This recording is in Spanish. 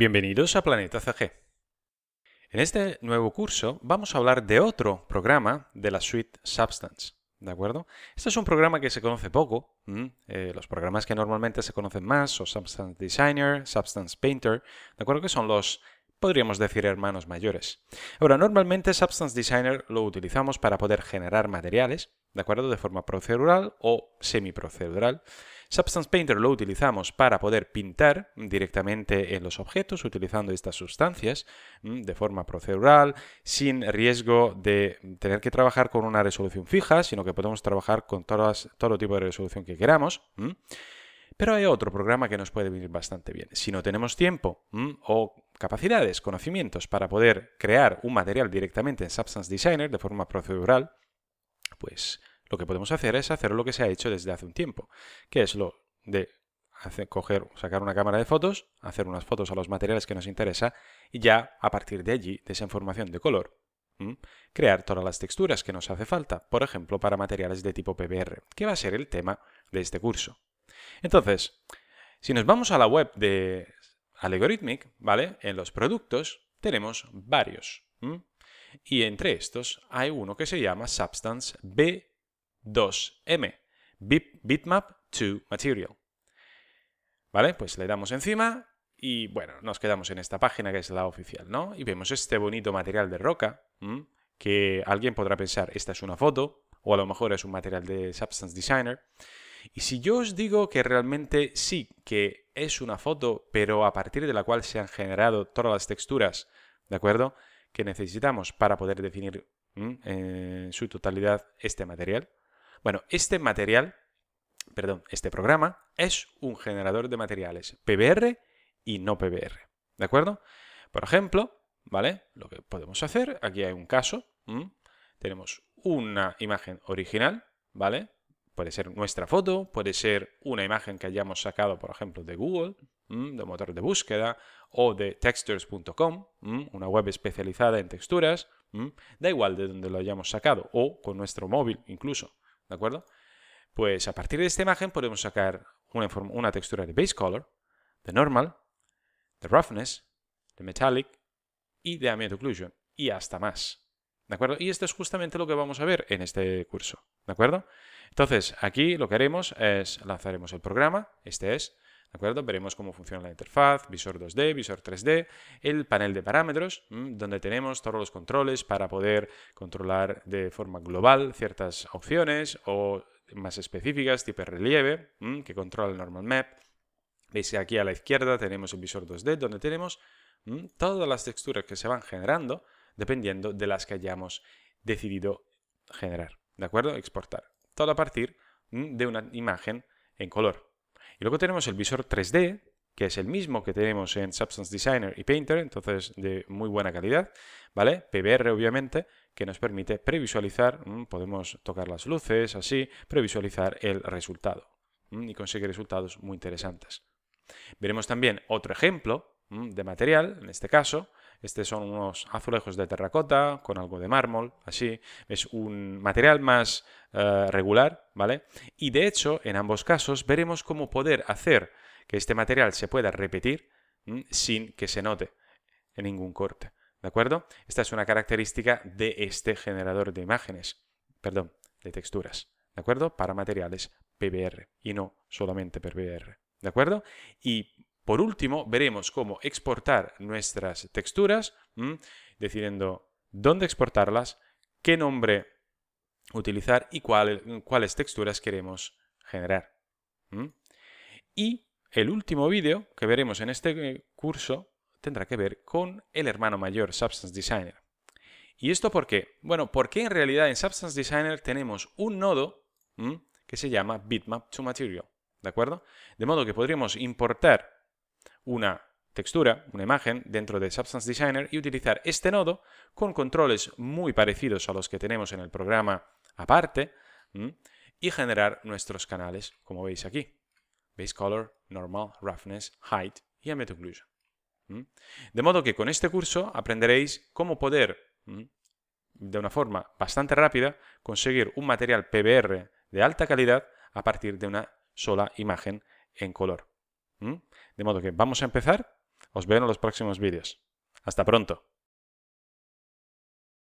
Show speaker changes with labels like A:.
A: Bienvenidos a Planeta CG. En este nuevo curso vamos a hablar de otro programa de la suite Substance. ¿De acuerdo? Este es un programa que se conoce poco. Eh, los programas que normalmente se conocen más son Substance Designer, Substance Painter, ¿de acuerdo? Que son los, podríamos decir, hermanos mayores. Ahora, normalmente Substance Designer lo utilizamos para poder generar materiales, ¿de acuerdo? De forma procedural o semiprocedural. Substance Painter lo utilizamos para poder pintar directamente en los objetos utilizando estas sustancias mm, de forma procedural, sin riesgo de tener que trabajar con una resolución fija, sino que podemos trabajar con todo tipo de resolución que queramos. Mm. Pero hay otro programa que nos puede venir bastante bien. Si no tenemos tiempo mm, o capacidades, conocimientos para poder crear un material directamente en Substance Designer de forma procedural, pues lo que podemos hacer es hacer lo que se ha hecho desde hace un tiempo, que es lo de coger, sacar una cámara de fotos, hacer unas fotos a los materiales que nos interesa y ya a partir de allí, de esa información de color, crear todas las texturas que nos hace falta, por ejemplo, para materiales de tipo PBR, que va a ser el tema de este curso. Entonces, si nos vamos a la web de Algorithmic, ¿vale? En los productos tenemos varios. Y entre estos hay uno que se llama Substance B 2M, Bitmap to Material. ¿Vale? Pues le damos encima y bueno, nos quedamos en esta página que es la oficial, ¿no? Y vemos este bonito material de roca que alguien podrá pensar, esta es una foto o a lo mejor es un material de Substance Designer. Y si yo os digo que realmente sí, que es una foto, pero a partir de la cual se han generado todas las texturas, ¿de acuerdo? Que necesitamos para poder definir en su totalidad este material, bueno, este material, perdón, este programa es un generador de materiales PBR y no PBR. ¿De acuerdo? Por ejemplo, ¿vale? Lo que podemos hacer, aquí hay un caso, tenemos una imagen original, ¿vale? Puede ser nuestra foto, puede ser una imagen que hayamos sacado, por ejemplo, de Google, de motor de búsqueda, o de textures.com, una web especializada en texturas, da igual de donde lo hayamos sacado, o con nuestro móvil incluso. ¿De acuerdo? Pues a partir de esta imagen podemos sacar una, textura de base color, de normal, de roughness, de metallic y de ambient occlusion y hasta más. ¿De acuerdo? Y esto es justamente lo que vamos a ver en este curso. ¿De acuerdo? Entonces, aquí lo que haremos es lanzaremos el programa, este es, ¿de acuerdo? Veremos cómo funciona la interfaz, visor 2D, visor 3D, el panel de parámetros, donde tenemos todos los controles para poder controlar de forma global ciertas opciones o más específicas, tipo relieve, que controla el normal map. Veis que aquí a la izquierda tenemos el visor 2D, donde tenemos todas las texturas que se van generando, dependiendo de las que hayamos decidido generar, ¿de acuerdo? Exportar. Todo a partir de una imagen en color. Y luego tenemos el visor 3D, que es el mismo que tenemos en Substance Designer y Painter, entonces de muy buena calidad, ¿vale? PBR obviamente, que nos permite previsualizar, mm, podemos tocar las luces, así, previsualizar el resultado mm, y conseguir resultados muy interesantes. Veremos también otro ejemplo mm, de material, en este caso, estos son unos azulejos de terracota con algo de mármol, así. Es un material más eh, regular, ¿vale? Y de hecho, en ambos casos, veremos cómo poder hacer que este material se pueda repetir sin que se note en ningún corte. ¿De acuerdo? Esta es una característica de este generador de imágenes, perdón, de texturas. ¿De acuerdo? Para materiales PBR y no solamente PBR. ¿De acuerdo? Y por último, veremos cómo exportar nuestras texturas, decidiendo dónde exportarlas, qué nombre utilizar y cuáles texturas queremos generar. Y el último vídeo que veremos en este curso tendrá que ver con el hermano mayor Substance Designer. ¿Y esto por qué? Bueno, porque en realidad en Substance Designer tenemos un nodo que se llama Bitmap to Material. ¿De acuerdo? De modo que podríamos importar una textura, una imagen dentro de Substance Designer y utilizar este nodo con controles muy parecidos a los que tenemos en el programa aparte y generar nuestros canales, como veis aquí. Base Color, Normal, Roughness, Height y Ambient. De modo que con este curso aprenderéis cómo poder, de una forma bastante rápida, conseguir un material PBR de alta calidad a partir de una sola imagen en color. De modo que vamos a empezar Os veo en los próximos vídeos. Hasta pronto.